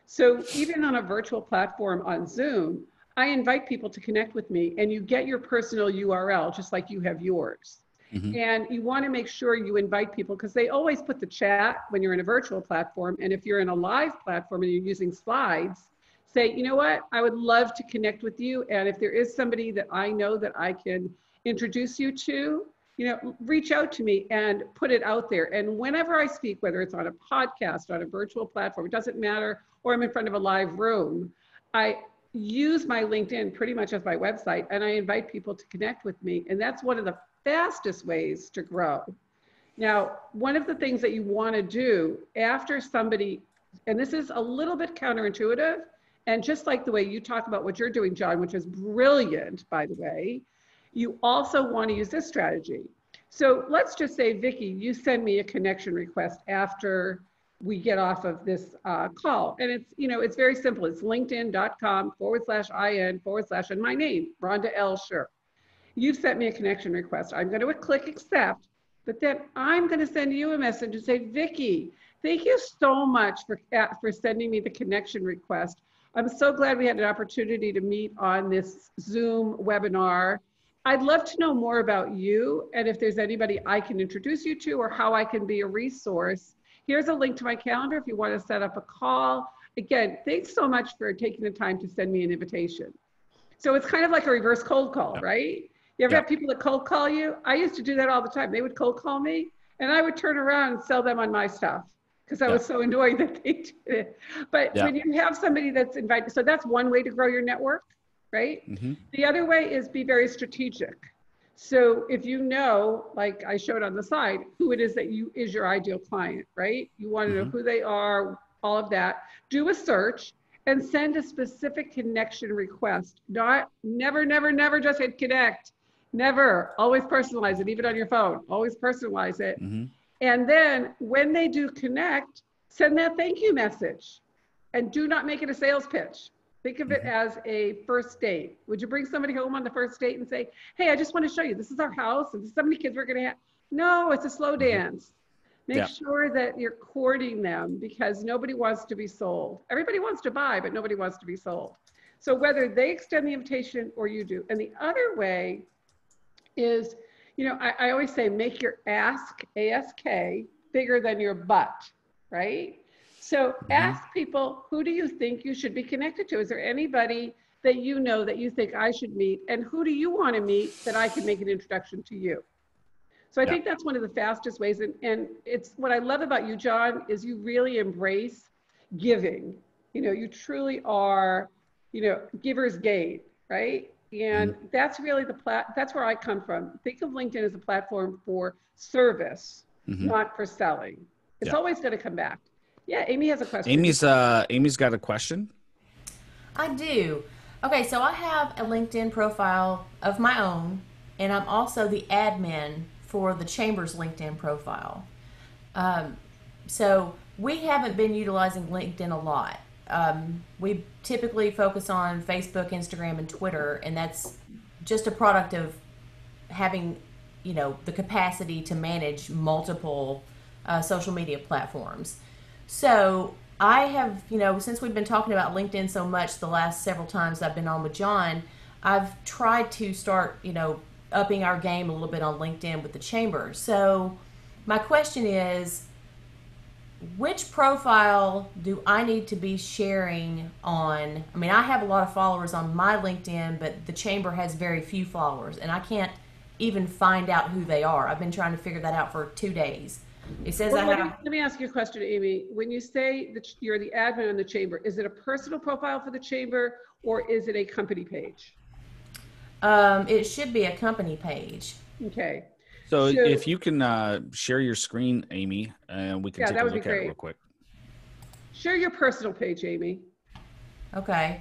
S1: so even on a virtual platform on zoom i invite people to connect with me and you get your personal url just like you have yours Mm-hmm. And you want to make sure you invite people because they always put the chat when you're in a virtual platform. And if you're in a live platform and you're using slides, say, you know what, I would love to connect with you. And if there is somebody that I know that I can introduce you to, you know, reach out to me and put it out there. And whenever I speak, whether it's on a podcast, on a virtual platform, it doesn't matter, or I'm in front of a live room, I use my LinkedIn pretty much as my website and I invite people to connect with me. And that's one of the fastest ways to grow. Now, one of the things that you want to do after somebody, and this is a little bit counterintuitive, and just like the way you talk about what you're doing, John, which is brilliant, by the way, you also want to use this strategy. So let's just say, Vicki, you send me a connection request after we get off of this uh, call. And it's, you know, it's very simple. It's linkedin.com forward slash IN forward slash and my name, Rhonda L. Sher. You've sent me a connection request. I'm going to click accept, but then I'm going to send you a message and say, Vicki, thank you so much for, uh, for sending me the connection request. I'm so glad we had an opportunity to meet on this Zoom webinar. I'd love to know more about you and if there's anybody I can introduce you to or how I can be a resource. Here's a link to my calendar if you want to set up a call. Again, thanks so much for taking the time to send me an invitation. So it's kind of like a reverse cold call, right? You ever have people that cold call you? I used to do that all the time. They would cold call me and I would turn around and sell them on my stuff because I yeah. was so annoyed that they did it. But yeah. when you have somebody that's invited, so that's one way to grow your network, right? Mm-hmm. The other way is be very strategic. So if you know, like I showed on the side, who it is that you is your ideal client, right? You want to mm-hmm. know who they are, all of that. Do a search and send a specific connection request. Not never, never, never just hit connect. Never. Always personalize it, even on your phone. Always personalize it. Mm-hmm and then when they do connect, send that thank you message and do not make it a sales pitch. Think of it mm-hmm. as a first date. Would you bring somebody home on the first date and say, Hey, I just want to show you this is our house and this is how many kids we're going to have? No, it's a slow mm-hmm. dance. Make yeah. sure that you're courting them because nobody wants to be sold. Everybody wants to buy, but nobody wants to be sold. So whether they extend the invitation or you do. And the other way is you know, I, I always say make your ask, ASK, bigger than your butt, right? So mm-hmm. ask people, who do you think you should be connected to? Is there anybody that you know that you think I should meet? And who do you want to meet that I can make an introduction to you? So I yeah. think that's one of the fastest ways. And, and it's what I love about you, John, is you really embrace giving. You know, you truly are, you know, giver's gate, right? And mm-hmm. that's really the plat that's where I come from. Think of LinkedIn as a platform for service, mm-hmm. not for selling. It's yeah. always going to come back. Yeah, Amy has a question.
S2: Amy's uh Amy's got a question.
S3: I do. Okay, so I have a LinkedIn profile of my own, and I'm also the admin for the Chambers LinkedIn profile. Um, so we haven't been utilizing LinkedIn a lot. Um, we typically focus on Facebook, Instagram, and Twitter, and that's just a product of having, you know, the capacity to manage multiple uh, social media platforms. So I have, you know, since we've been talking about LinkedIn so much the last several times I've been on with John, I've tried to start, you know, upping our game a little bit on LinkedIn with the chamber. So, my question is which profile do I need to be sharing on? I mean, I have a lot of followers on my LinkedIn, but the chamber has very few followers, and I can't even find out who they are. I've been trying to figure that out for two days. It says
S1: Well,
S3: I have.
S1: let me ask you a question, Amy. When you say that you're the admin on the chamber, is it a personal profile for the chamber or is it a company page?
S3: Um, it should be a company page.
S1: Okay.
S2: So,
S1: So-
S2: if you can uh, share your screen, Amy, and we can
S1: Yeah,
S2: take
S1: that
S2: a look at it real quick.
S1: Share your personal page, Amy.
S3: Okay.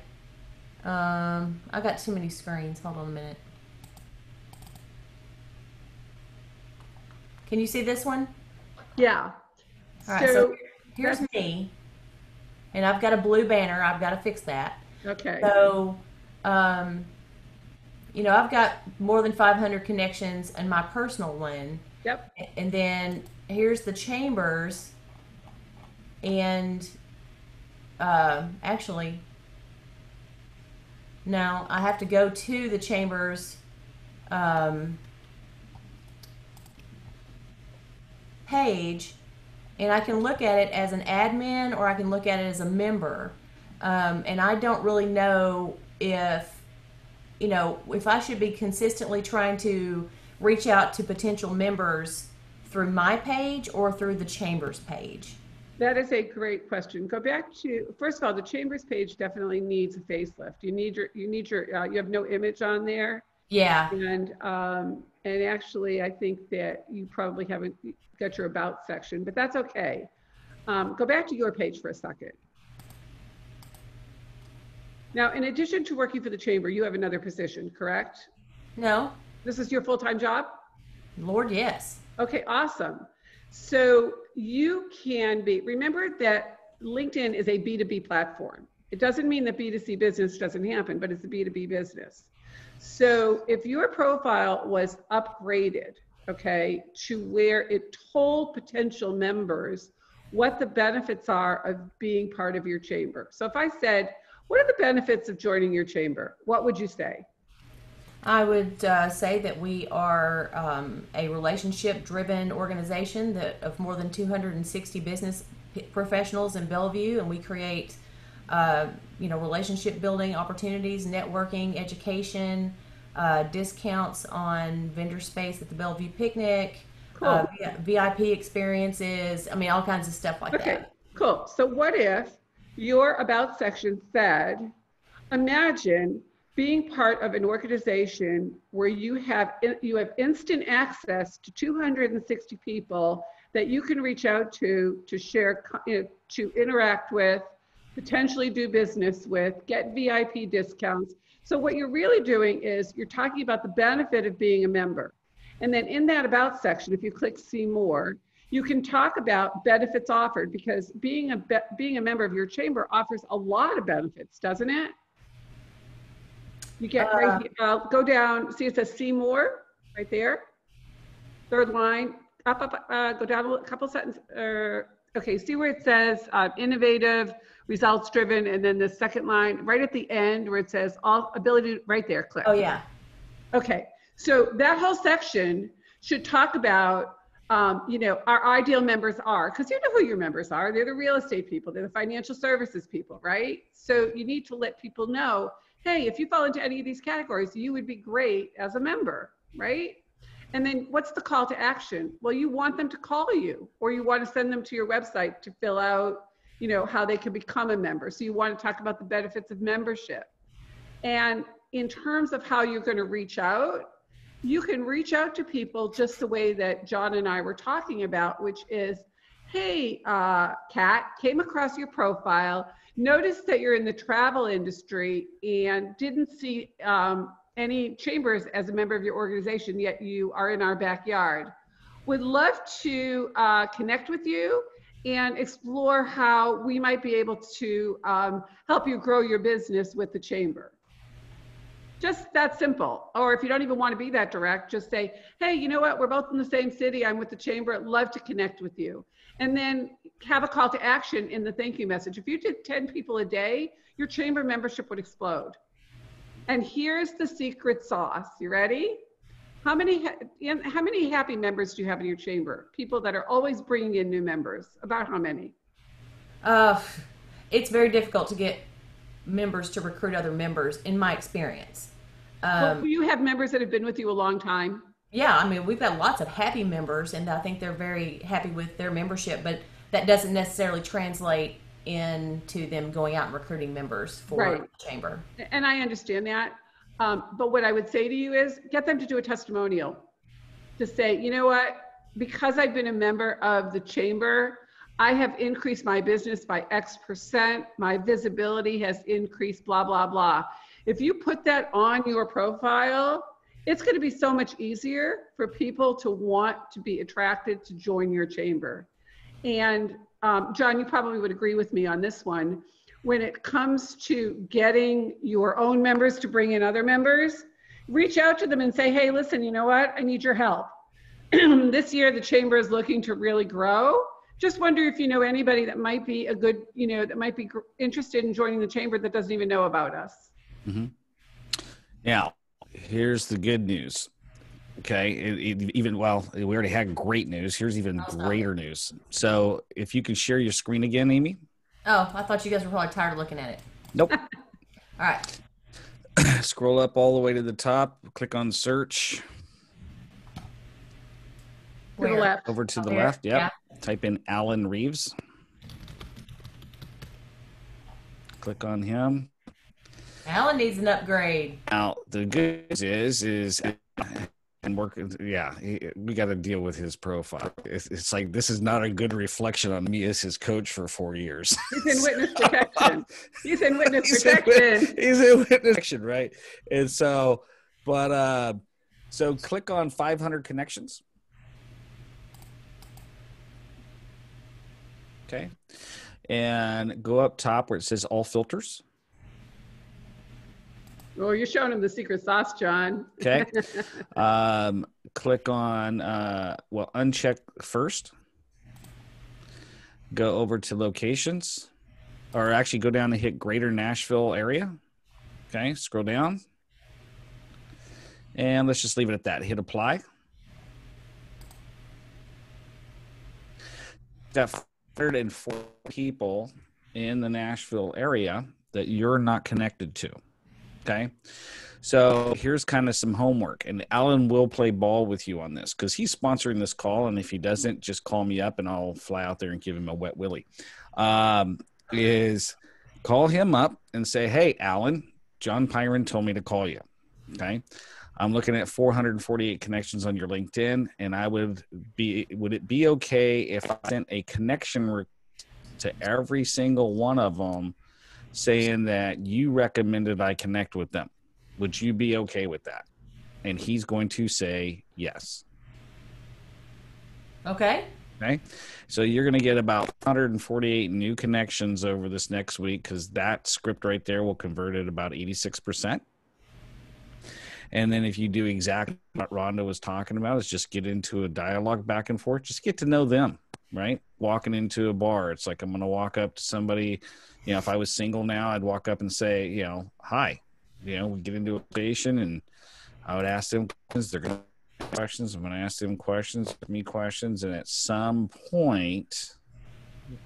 S3: Um, I got too many screens. Hold on a minute. Can you see this one?
S1: Yeah.
S3: All right, so, here's me, and I've got a blue banner. I've got to fix that.
S1: okay.
S3: So, um, you know, I've got more than 500 connections in my personal one,
S1: Yep.
S3: and then here's the chambers, and uh, actually, no, I have to go to the chambers. Um, page and I can look at it as an admin or I can look at it as a member. Um, and I don't really know if, you know, if I should be consistently trying to reach out to potential members through my page or through the chambers page.
S1: That is a great question. Go back to, first of all, the chambers page definitely needs a facelift. You need your, you need your, uh, you have no image on there.
S3: Yeah.
S1: And, um, and actually, I think that you probably haven't got your about section, but that's okay. Um, go back to your page for a second. Now, in addition to working for the chamber, you have another position, correct?
S3: No.
S1: This is your full-time job?
S3: Lord, yes.
S1: Okay, awesome. So you can be, remember that LinkedIn is a B2B platform. It doesn't mean that B2C business doesn't happen, but it's a B2B business. So if your profile was upgraded, okay, to where it told potential members what the benefits are of being part of your chamber. So if I said, what are the benefits of joining your chamber? What would you say?
S3: I would uh, say that we are um, a relationship driven organization that of more than 260 business professionals in Bellevue, and we create uh, you know relationship building opportunities, networking, education, uh, discounts on vendor space at the Bellevue picnic, uh, VIP experiences. I mean, all kinds of stuff like
S1: Okay,
S3: that.
S1: cool. So what if your about section said, imagine being part of an organization where you have you have instant access to 260 people that you can reach out to to share to interact with potentially do business with get vip discounts. So what you're really doing is you're talking about the benefit of being a member. And then in that about section if you click see more you can talk about benefits offered because being a be- being a member of your chamber offers a lot of benefits doesn't it you get right here, uh, go down, see it says see more right there. Third line, up, up, uh, go down a couple sentences. Uh, okay, see where it says uh, innovative, results driven, and then the second line right at the end where it says all ability, right there, click.
S3: Oh yeah,
S1: Okay, so that whole section should talk about, um, you know, our ideal members are, because you know who your members are. They're the real estate people, they're the financial services people, right? So you need to let people know, hey, if you fall into any of these categories, you would be great as a member, right? And then what's the call to action? Well, you want them to call you, or you want to send them to your website to fill out, you know, how they can become a member. So you want to talk about the benefits of membership. And in terms of how you're going to reach out, you can reach out to people just the way that John and I were talking about, which is, hey, uh, Kat, came across your profile, noticed that you're in the travel industry and didn't see um, any chambers as a member of your organization, yet you are in our backyard. Would love to uh, connect with you and explore how we might be able to um, help you grow your business with the chamber. Just that simple. Or if you don't even want to be that direct, just say, hey, you know what? We're both in the same city. I'm with the chamber. I'd love to connect with you. And then have a call to action in the thank you message. If you did 10 people a day, your chamber membership would explode. And here's the secret sauce. You ready? How many, how many happy members do you have in your chamber? People that are always bringing in new members? About how many?
S3: Uh, it's very difficult to get members to recruit other members, in my experience.
S1: Well,
S3: Um,
S1: you have members that have been with you a long time.
S3: yeah, I mean, we've got lots of happy members, and I think they're very happy with their membership, but that doesn't necessarily translate into them going out and recruiting members for
S1: Right.
S3: the chamber.
S1: And I understand that. Um, but what I would say to you is get them to do a testimonial to say, you know what, because I've been a member of the chamber, I have increased my business by X percent. My visibility has increased, blah, blah, blah. If you put that on your profile, it's going to be so much easier for people to want to be attracted to join your chamber. And um, John, you probably would agree with me on this one. When it comes to getting your own members to bring in other members, reach out to them and say, hey, listen, you know what? I need your help. this year, the chamber is looking to really grow. Just wonder if you know anybody that might be a good, you know, that might be gr- interested in joining the chamber that doesn't even know about us. Mm-hmm.
S2: Now, here's the good news. Okay, it, it- even well, we already had great news. Here's even oh,
S3: I'll stop
S2: greater news. So, if you can share your screen again, Amy.
S3: Oh, I thought you guys were probably tired of looking at it.
S2: Nope.
S3: All right.
S2: Scroll up all the way to the top. Click on search.
S1: To the left.
S2: Over to the
S3: There,
S2: left. Yep. Type in Alan Reeves. Click on him.
S3: Alan needs an upgrade.
S2: Now the good news is is and work. Yeah, he, we got to deal with his profile. It's, it's like this is not a good reflection on me as his coach for four years.
S1: He's in witness protection. He's in witness
S2: he's
S1: protection.
S2: wit- he's in witness protection, right? And so, but uh, so click on 500 connections. Okay, and go up top where it says all filters.
S1: Oh, you're showing him the secret sauce, John.
S2: Okay. um, click on, uh, well, uncheck first. Go over to locations, or actually go down and hit Greater Nashville area. Okay. Scroll down. And let's just leave it at that. Hit apply. Got 104 people in the Nashville area that you're not connected to. Okay. So here's kind of some homework, and Alan will play ball with you on this because he's sponsoring this call. And if he doesn't, just call me up and I'll fly out there and give him a wet willy. Um, is call him up and say, "Hey, Alan, John Pyron told me to call you." Okay, I'm looking at 448 connections on your LinkedIn, and I would be would it be okay if I sent a connection re- to every single one of them, saying that you recommended I connect with them? Would you be okay with that? And he's going to say yes.
S3: Okay.
S2: Okay. So you're going to get about 148 new connections over this next week because that script right there will convert at about 86%. And then if you do exactly what Rhonda was talking about, is just get into a dialogue back and forth, just get to know them, right? Walking into a bar, it's like I'm going to walk up to somebody. You know, if I was single now, I'd walk up and say, you know, hi. You know, we get into a station and I would ask them questions. They're going to questions. I'm going to ask them questions, me questions, and at some point,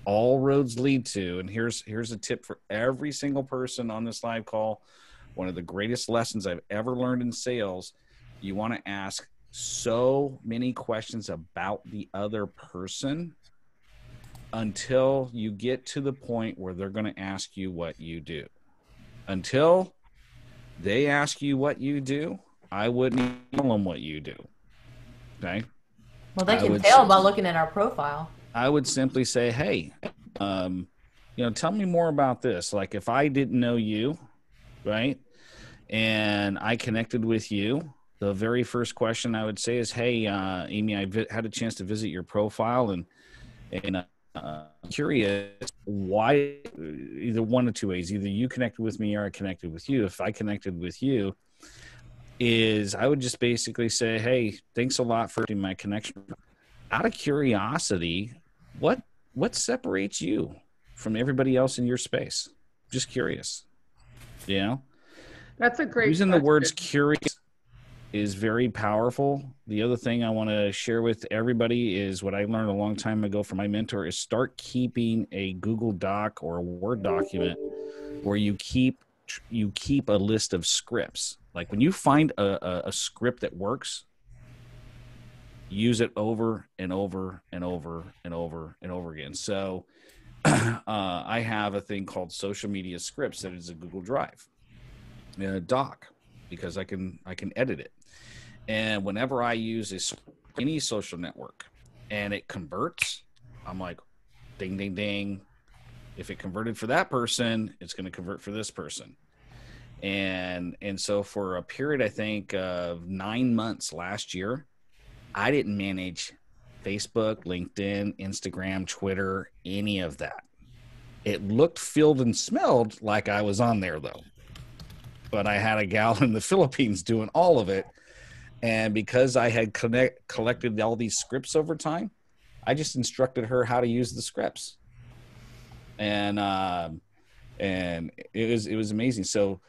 S2: all roads lead to. And here's here's a tip for every single person on this live call. One of the greatest lessons I've ever learned in sales. You want to ask so many questions about the other person until you get to the point where they're going to ask you what you do. Until they ask you what you do, I wouldn't tell them what you do. Okay.
S3: Well, they can tell
S2: say-
S3: by looking at our profile.
S2: I would simply say, hey, um, you know, tell me more about this. Like if I didn't know you, right, and I connected with you, the very first question I would say is, hey, uh, Amy, I vi- had a chance to visit your profile and and uh, curious why either one of two ways either you connected with me or i connected with you. If i connected with you is i would just basically say hey thanks a lot for my connection. Out of curiosity what what separates you from everybody else in your space? Just curious you know
S1: That's a great
S2: using the words curious is very powerful. The other thing I want to share with everybody is what I learned a long time ago from my mentor is start keeping a Google Doc or a Word document where you keep you keep a list of scripts. Like when you find a, a, a script that works, use it over and over and over and over and over again. So uh, I have a thing called social media scripts that is a Google Drive, a doc, because I can I can edit it. And whenever I use any social network and it converts, I'm like, ding, ding, ding. If it converted for that person, it's going to convert for this person. And and so for a period, I think of nine months last year, I didn't manage Facebook, LinkedIn, Instagram, Twitter, any of that. It looked, filled, and smelled like I was on there though. But I had a gal in the Philippines doing all of it and because I had connect, collected all these scripts over time, I just instructed her how to use the scripts. And um, and it was it was amazing. So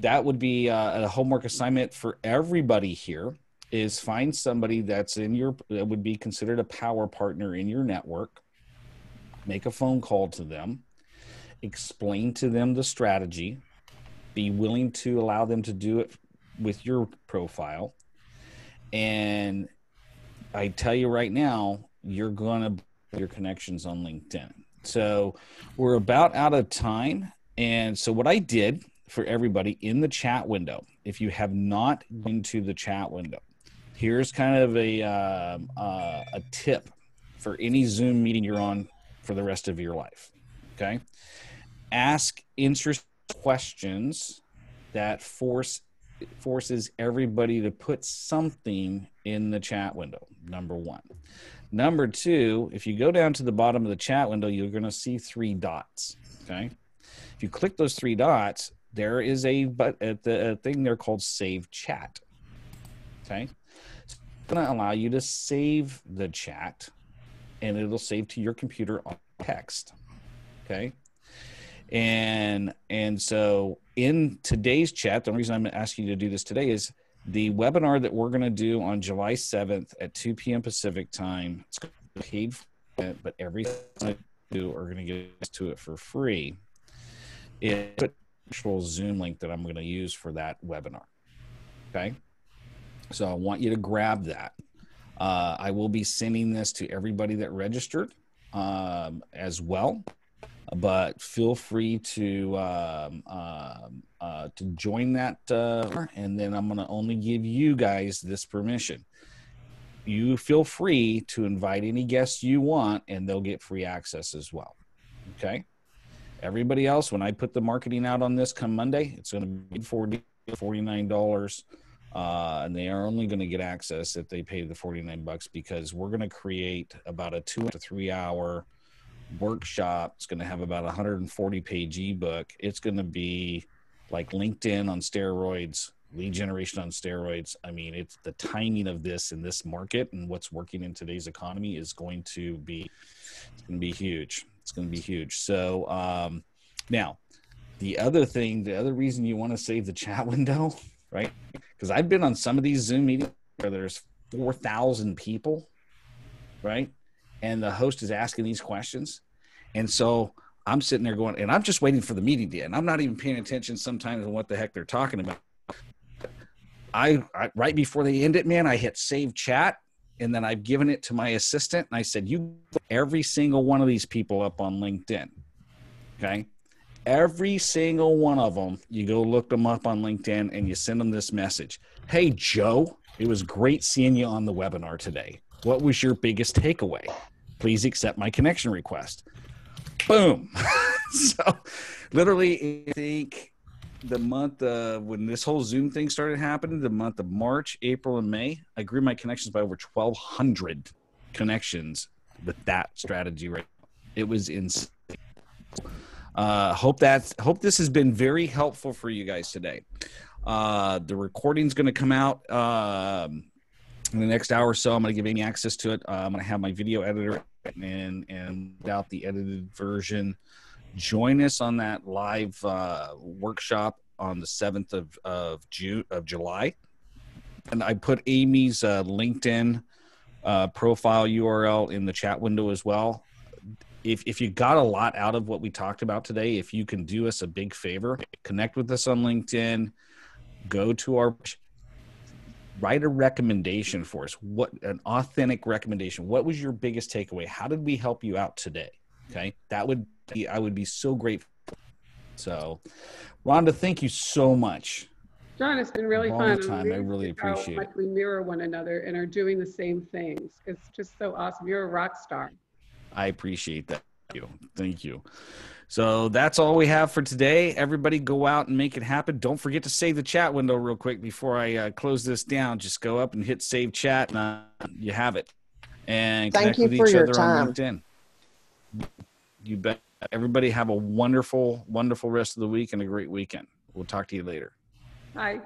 S2: that would be uh, a homework assignment for everybody here is find somebody that's in your that would be considered a power partner in your network make a phone call to them explain to them the strategy be willing to allow them to do it with your profile and I tell you right now, you're going to your connections on LinkedIn. So we're about out of time. And so what I did for everybody in the chat window, if you have not been to the chat window, here's kind of a uh, uh, a tip for any Zoom meeting you're on for the rest of your life. Okay, ask interest questions that force forces everybody to put something in the chat window. Number one. Number two, if you go down to the bottom of the chat window, you're going to see three dots. Okay. If you click those three dots, there is a but at the a thing there called save chat. Okay. Going to allow you to save the chat and it'll save to your computer on text. Okay and and so in today's chat the reason i'm asking you to do this today is the webinar that we're going to do on july 7th at 2 p.m pacific time it's paid it, but every I do are going to get to it for free it's an actual zoom link that i'm going to use for that webinar okay so i want you to grab that. Uh, i will be sending this to everybody that registered um, as well. But feel free to um, uh, uh, to join that uh, and then i'm going to only give you guys this permission. You feel free to invite any guests you want and they'll get free access as well okay? Everybody else when i put the marketing out on this come monday it's going to be 40 $49 uh, and they are only going to get access if they pay the 49 bucks because we're going to create about a two to three hour workshop. It's going to have about a 140 page ebook. It's going to be like LinkedIn on steroids, lead generation on steroids. I mean, it's the timing of this in this market and what's working in today's economy is going to be it's going to be huge. It's going to be huge. So um, now, the other thing, the other reason you want to save the chat window, right? Because I've been on some of these Zoom meetings where there's four thousand people, right? and the host is asking these questions. And so I'm sitting there going, and I'm just waiting for the meeting to end. I'm not even paying attention sometimes to what the heck they're talking about. I, I right before they end it, man, I hit save chat and then I've given it to my assistant and I said, You every single one of these people up on LinkedIn. Okay. Every single one of them, you go look them up on LinkedIn and you send them this message. Hey, Joe, it was great seeing you on the webinar today. What was your biggest takeaway? please accept my connection request. Boom. so literally, I think the month of when this whole Zoom thing started happening, the month of March, April, and May, I grew my connections by over 1,200 connections with that strategy right It was insane. Uh, hope that hope this has been very helpful for you guys today. Uh, the recording's going to come out um, in the next hour or so. I'm going to give Amy access to it. Uh, I'm going to have my video editor and and out the edited version. Join us on that live uh, workshop on the seventh of of June of July. and I put Amy's uh, LinkedIn uh, profile URL in the chat window as well. If, if you got a lot out of what we talked about today, if you can do us a big favor, connect with us on LinkedIn, go to our write a recommendation for us. What an authentic recommendation. What was your biggest takeaway? How did we help you out today? Okay, that would be I would be so grateful. So, Rhonda, thank you so much.
S1: John, it's been really fun.
S2: time. I really
S1: How
S2: appreciate
S1: much
S2: it.
S1: we mirror one another and are doing the same things. It's just so awesome. You're a rock star.
S2: I appreciate that. Thank you. Thank you. So that's all we have for today. Everybody go out and make it happen. Don't forget to save the chat window real quick before I uh, close this down. Just go up and hit save chat and uh, you have it. And
S4: Thank
S2: connect
S4: you
S2: with
S4: for
S2: each
S4: your
S2: other
S4: time.
S2: on LinkedIn. You bet. Everybody have a wonderful, wonderful rest of the week and a great weekend. We'll talk to you later.
S1: Bye.